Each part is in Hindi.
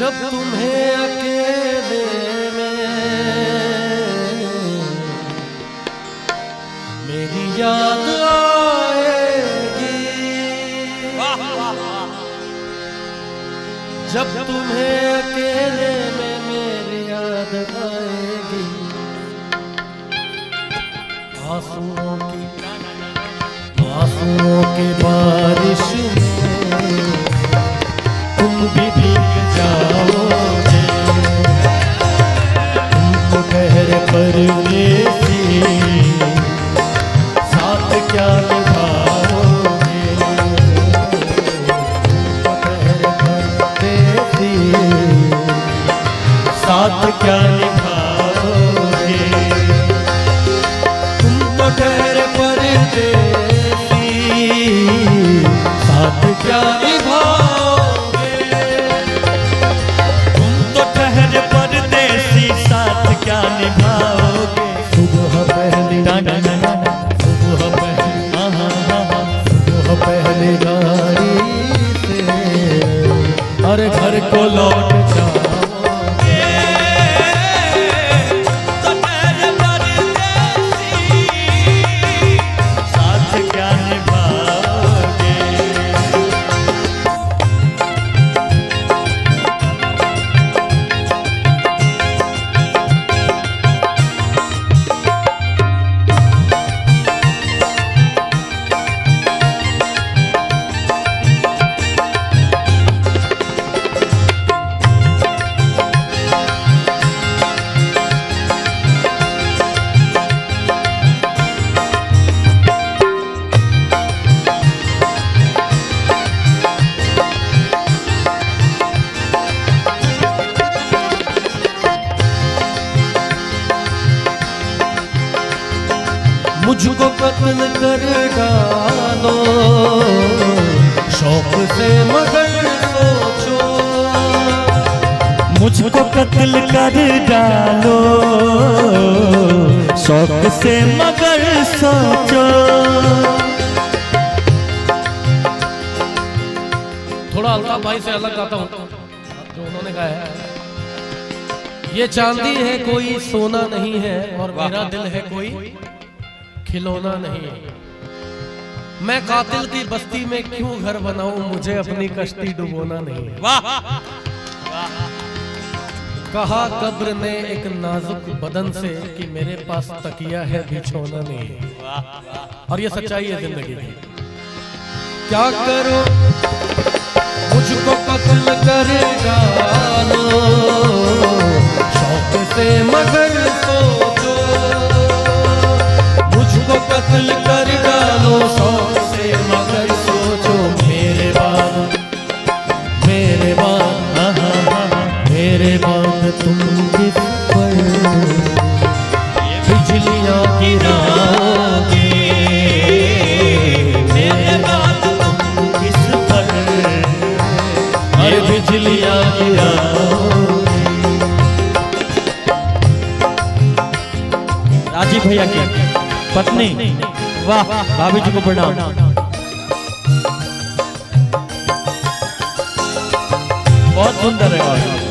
जब तुम्हें अकेले में मेरी याद आएगी। जब तुम्हें अकेले में मेरी याद आएगी। आंसुओं की आंसुओं की बारिश में तुम भी साथ क्या निभाओगे? तुम तो ठहर परदेसी साथ क्या निभाओगे? सुबह पहली सुबह पहली सुबह पहली गाड़ी से। और घर को लौट मुझको कत्ल कर डालो शौक से मगर सोचो। मुझको कत्ल कर डालो। शौक से मगर सोचो। थोड़ा अल्ताफ भाई से अलग गाता हूँ। जो उन्होंने गाया है। ये चांदी है कोई, सोना नहीं है और मेरा दिल है कोई। खिलौना नहीं। है मैं कातिल की बस्ती में क्यों घर बनाऊँ? मुझे अपनी कश्ती डुबोना नहीं। वाह। कहा कब्र ने एक नाजुक बदन से कि मेरे पास तकिया है बिछोना नहीं। और ये सच्चाई है ज़िंदगी की। क्या करो? मुझको कत्ल कर डालो शौक से मगर कत्ल कर डालो शौक मगर सोचो मेरे बाद मेरे बाद पर बिजलियाँ गिराओगे, मेरे बाद तुम पर गिराओगे। राजीव भैया की पत्नी वाह भाभी जी को प्रणाम। बहुत सुंदर है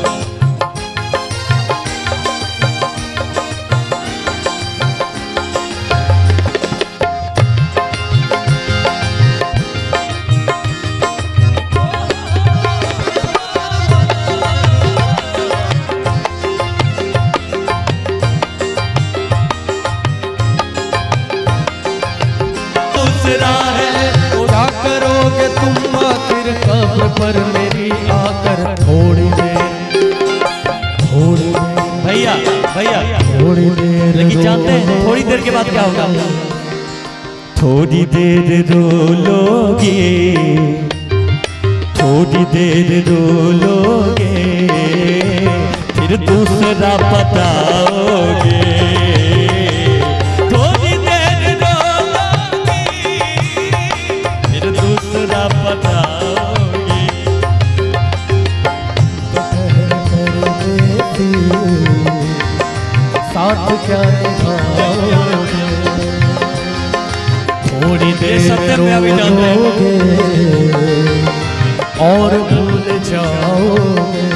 दूसरा है। क्या करोगे तुम आखिर कब्र पर मेरी आकर थोड़ी देर थोड़ी भैया भैया। थोड़ी देर लेकिन जानते हैं थोड़ी देर के बाद क्या होगा? थोड़ी देर रो लोगे थोड़ी देर रो लोगे फिर दूसरा बताओगे थोड़ी देर रोगे और भूल जाओगे।